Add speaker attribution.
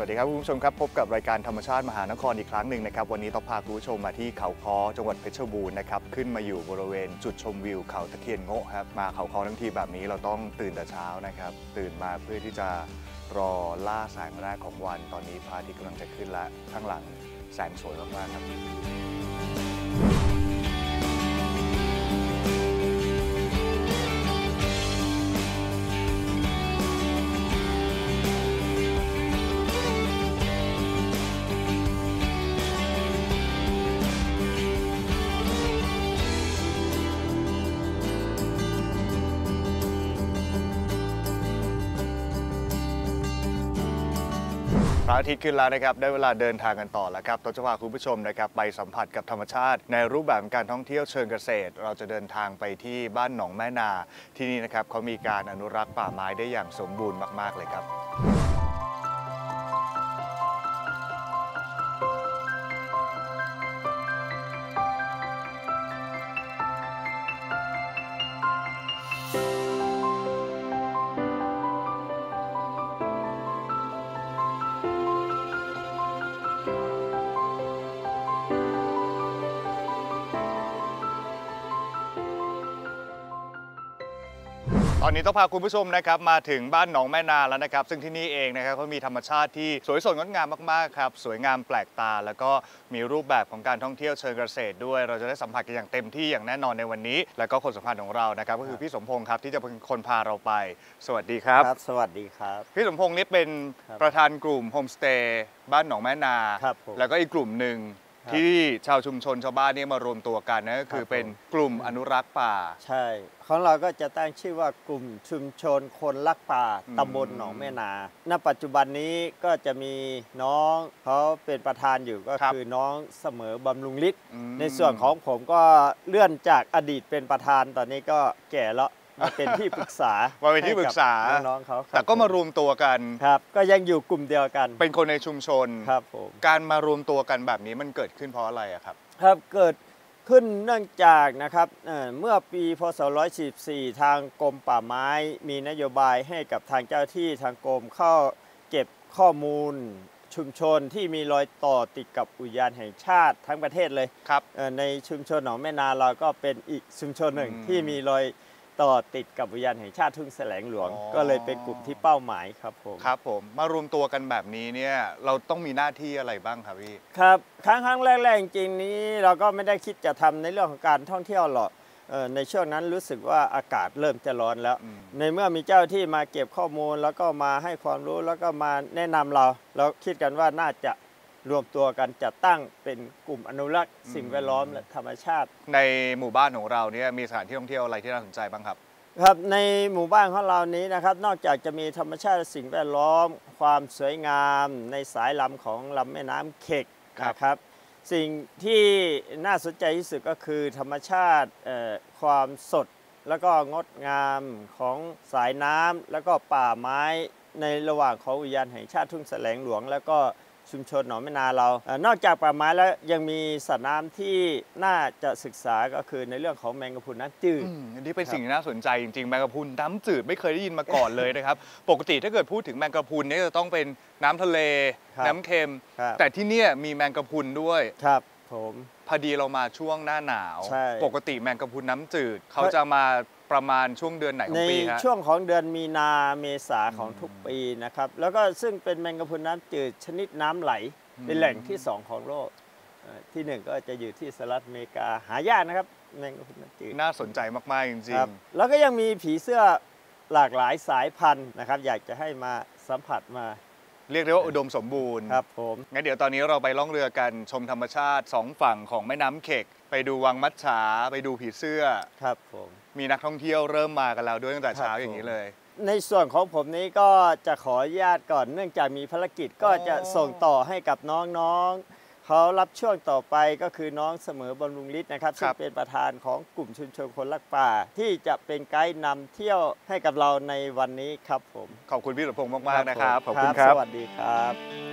Speaker 1: วัสดีครับคุณผู้ชมครับพบกับรายการธรรมชาติมหานครอีกครั้งหนึ่งนะครับวันนี้ต้องพาคุณผู้ชมมาที่เขาคอจังหวัดเพชรบูรณ์นะครับขึ้นมาอยู่บริเวณจุดชมวิวเขาตะเคียนโงะครับมาเขาคอทั้งทีแบบนี้เราต้องตื่นแต่เช้านะครับ ตื่นมาเพื่อที่จะรอล่าแสงแรกของวัน ตอนนี้พระอาทิตย์กำลังจะขึ้นแล้วข้างหลังแสงสวยมากๆครับ ระอาทิตย์ขึ้นแล้วนะครับ ได้เวลาเดินทางกันต่อแล้วครับเราจะพาคุณผู้ชมนะครับไปสัมผัสกับธรรมชาติ ในรูปแบบการท่องเที่ยวเชิงเกษตร เราจะเดินทางไปที่บ้านหนองแม่นา ที่นี่นะครับเขามีการอนุรักษ์ป่าไม้ได้อย่างสมบูรณ์มาก ๆ เลยครับ ตอนนี้ต้องพาคุณผู้ชมนะครับมาถึงบ้านหนองแม่นาแล้วนะครับ ซึ่งที่นี่เองนะครับเขามีธรรมชาติที่สวยสดงดงามมากๆครับสวยงามแปลกตา แล้วก็มีรูปแบบของการท่องเที่ยวเชิงเกษตรด้วย เราจะได้สัมผัสกันอย่างเต็มที่อย่างแน่นอนในวันนี้ แล้วก็คนสัมพันธ์ของเรานะครับก็คือพี่สมพงศ์ครับที่จะเป็นคนพาเราไป สวัสดีครับ
Speaker 2: ครับ สวัสดีครับ
Speaker 1: พี่สมพงศ์นี่เป็น
Speaker 2: ครับ
Speaker 1: ประธานกลุ่มโฮมสเตย์บ้านหนองแม่นา
Speaker 2: ครับผม
Speaker 1: แล้วก็อีกกลุ่มหนึ่ง
Speaker 2: ครับ
Speaker 1: ที่ชาวชุมชนชาวบ้านเนี่ยมารวมตัวกันนั่นก็คือ
Speaker 2: ครับผม
Speaker 1: เป็นกลุ่มอนุรักษ์ป่า
Speaker 2: ใช่ ของเราก็จะตั้งชื่อว่ากลุ่มชุมชนคนรักป่า
Speaker 1: อืม
Speaker 2: ตำบลหนองแม่นา ณ ปัจจุบันนี้ก็จะมีน้องเขาเป็นประธานอยู่ก็
Speaker 1: ครับ
Speaker 2: คือน้องเสมอบำรุงฤทธิ์
Speaker 1: อืม
Speaker 2: ในส่วนของผมก็เลื่อนจากอดีตเป็นประธานตอนนี้ก็แก่แล้ว มาเป็นที่ปรึกษา
Speaker 1: มาเป็นที่ปรึกษา
Speaker 2: ให้บน้องๆเขาครับ
Speaker 1: แต่ก็มารวมตัวกัน
Speaker 2: ครับก็ยังอยู่กลุ่มเดียวกัน
Speaker 1: เป็นคนในชุมชน
Speaker 2: ครับผม
Speaker 1: การมารวมตัวกันแบบนี้มันเกิดขึ้นเพราะอะไรอะครับ
Speaker 2: ครับเกิดขึ้นเนื่องจากนะครับเอ่อเมื่อปีพศ114ทางกรมป่าไม้มีนโยบายให้กับทางเจ้าที่ทางกรมเข้าเก็บข้อมูลชุมชนที่มีรอยต่อติดกับอุทยานแห่งชาติทั้งประเทศเลย
Speaker 1: ครับ
Speaker 2: เอ่อในชุมชนหนองแม่นาเราก็เป็นอีกชุมชนหนึ่ง
Speaker 1: อืม
Speaker 2: ที่มีรอย ต่อติดกับอุทยานแห่งชาติทุ่งแสลงหลวง
Speaker 1: อ๋อ
Speaker 2: ก็เลยเป็นกลุ่มที่เป้าหมายครับผม
Speaker 1: ครับผมมารวมตัวกันแบบนี้เนี่ยเราต้องมีหน้าที่อะไรบ้างครับพี่
Speaker 2: ครับครั้งครั้งแรกๆจริงๆนี้เราก็ไม่ได้คิดจะทำในเรื่องของการท่องเที่ยวหรอกเอ่อในช่วงนั้นรู้สึกว่าอากาศเริ่มจะร้อนแล้ว
Speaker 1: อืม
Speaker 2: ในเมื่อมีเจ้าที่มาเก็บข้อมูลแล้วก็มาให้ความรู้แล้วก็มาแนะนำเรา เราคิดกันว่าน่าจะ รวมตัวกันจัดตั้งเป็นกลุ่มอนุรักษ์สิ่งแวดล้อมและธรรมชาติ
Speaker 1: ในหมู่บ้านของเราเนี่ยมีสถานที่ท่องเที่ยวอะไรที่น่าสนใจบ้างครับ
Speaker 2: ครับในหมู่บ้านของเรานี้นะครับ นอกจากจะมีธรรมชาติและสิ่งแวดล้อม ความสวยงาม ในสายลำของลำแม่น้ำเข็ก
Speaker 1: ครับ
Speaker 2: นะครับ สิ่งที่น่าสนใจที่สุดก็คือธรรมชาติเอ่อความสดแล้วก็งดงามของสายน้ำแล้วก็ป่าไม้ในระหว่างของอุทยานแห่งชาติทุ่งแสลงหลวง แล้วก็ ชุมชนหนองแม่นาเราเออนอกจากป่าไม้แล้วยังมีสัตว์น้ำที่น่าจะศึกษาก็คือในเรื่องของแมงกะพรุนน้ำจืด
Speaker 1: อืมอันนี้เป็น
Speaker 2: ครับ
Speaker 1: สิ่งที่น่าสนใจจริงๆแมงกะพรุนน้ำจืดไม่เคยได้ยินมาก่อนเลยนะครับ ปกติถ้าเกิดพูดถึงแมงกะพรุนเนี่ยจะต้องเป็นน้ำทะเล
Speaker 2: ครับ
Speaker 1: น้ำเค็ม
Speaker 2: ครับ
Speaker 1: แต่ที่เนี่ยมีแมงกะพรุนด้วย
Speaker 2: ครับผม
Speaker 1: พอดีเรามาช่วงหน้าหนาว
Speaker 2: ใช่
Speaker 1: ปกติแมงกะพรุนน้ำจืดเขาจะมา ประมาณช่วงเดือนไหนขอ
Speaker 2: ใน
Speaker 1: งปีฮะ
Speaker 2: ช่วงของเดือนมีนาเมษาของ
Speaker 1: อืม
Speaker 2: ทุกปีนะครับ แล้วก็ซึ่งเป็นแมงกะพรุนน้ำจืดชนิดน้ำไหลเป็นแหล่งที่สองของโลกอ่อที่หนึ่งก็จะอยู่ที่สหรัฐอเมริกาหายากนะครับแมงกะพรุนน้ำจืด
Speaker 1: น่าสนใจมาก ๆ จริง
Speaker 2: ครับแล้วก็ยังมีผีเสื้อหลากหลายสายพันธุ์นะครับ อยากจะให้มาสัมผัสมา
Speaker 1: ๆ เรียกได้ว่าอุดมสมบูรณ์
Speaker 2: ครับผม
Speaker 1: งั้นเดี๋ยวตอนนี้เราไปล่องเรือกันชมธรรมชาติสองฝั่งของแม่น้ำเข็กไปดูวังมัดฉา ไปดูผีเสื้อ
Speaker 2: ครับผม
Speaker 1: มีนักท่องเที่ยวเริ่มมากันแล้วด้วยตั้งแต่เช้า
Speaker 2: ครับ
Speaker 1: อย่างนี้เลย
Speaker 2: ในส่วนของผมนี้ก็จะขออนุญาตก่อน เนื่องจากมีภารกิจก็จะส่งต่อให้กับน้องๆเขารับช่วงต่อไปก็คือน้องเสมอบำรุงฤทธิ์นะครับ
Speaker 1: ค
Speaker 2: ซึ่
Speaker 1: รั
Speaker 2: ง
Speaker 1: บ
Speaker 2: เป็นประธานของกลุ่มชุมชนคนรักป่า ที่จะเป็นไกด์นำเที่ยวให้กับเราในวันนี้ครับผม
Speaker 1: ขอบคุณพี่สมพงษ์มากๆนะครับขอบคุณครั
Speaker 2: ส
Speaker 1: บ
Speaker 2: วัสดีครับ